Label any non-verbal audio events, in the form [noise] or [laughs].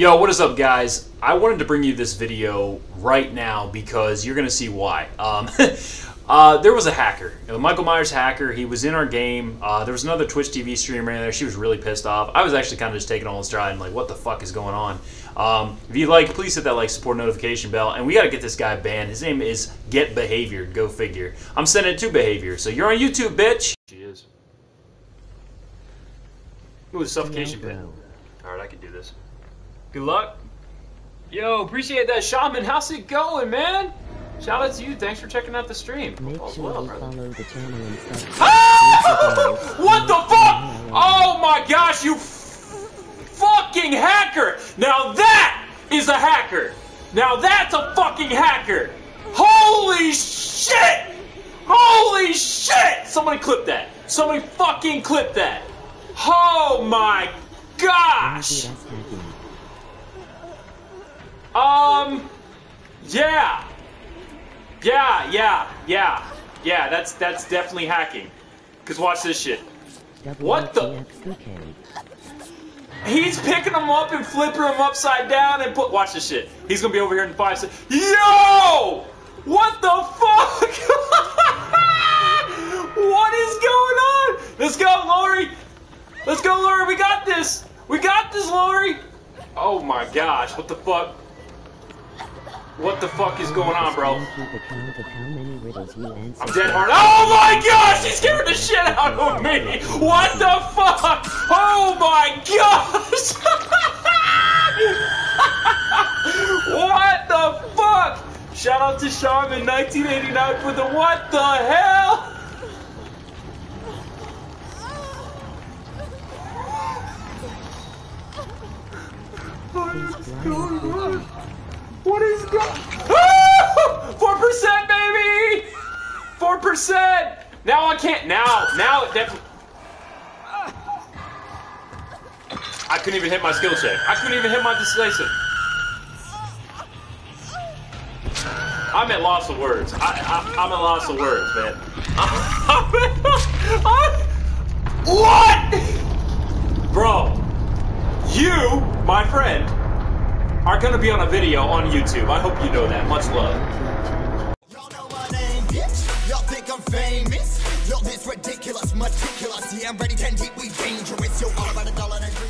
Yo, what is up, guys? I wanted to bring you this video right now because you're going to see why. Um, [laughs] uh, there was a hacker, Michael Myers hacker. He was in our game. Uh, there was another Twitch TV streamer in there. She was really pissed off. I was actually kind of just taking all in stride and like, what the fuck is going on? Um, if you like, please hit that like, support, notification bell, and we got to get this guy banned. His name is Get Behavior. Go figure. I'm sending it to Behavior. So you're on YouTube, bitch. She is. Ooh, the suffocation pit. All right, I can do this. Good luck. Yo, appreciate that, Shaman. How's it going, man? Shout out to you. Thanks for checking out the stream. Make Oh, sure well, you brother. follow the channel and subscribe. Ah! [laughs] What the fuck? Oh my gosh, you f- fucking hacker! Now that is a hacker! Now that's a fucking hacker! Holy shit! Holy shit! Somebody clip that! Somebody fucking clip that! Oh my gosh! Um, yeah, yeah, yeah, yeah, yeah. That's that's definitely hacking. Cause watch this shit. What the- He's picking them up and flipping them upside down and put. Watch this shit. He's gonna be over here in five seconds. Yo! What the fuck? [laughs] what is going on? Let's go, Lori. Let's go, Lori. We got this. We got this, Lori. Oh my gosh. What the fuck? What the fuck is going on, bro? Keep account of how many riddles you answer. I'm dead hard. Oh my gosh, he scared the shit out of me. What the fuck? Oh my gosh. [laughs] what the fuck? Shout out to Shaman 1989 for the what the hell? [laughs] What is Four percent, baby. Four percent. Now I can't. Now, now it definitely. I couldn't even hit my skill check. I couldn't even hit my decisive. I'm at loss of words. I, I, I'm at loss of words, man. [laughs] I'm at, I'm- what? Bro, you, my friend, are gonna be on a video on YouTube. I hope you know that. Much love. Y'all know my name, bitch. Y'all think I'm famous. This ridiculous, meticulous. Yeah, I'm ready, 10 deep, we dangerous. All about a dollar and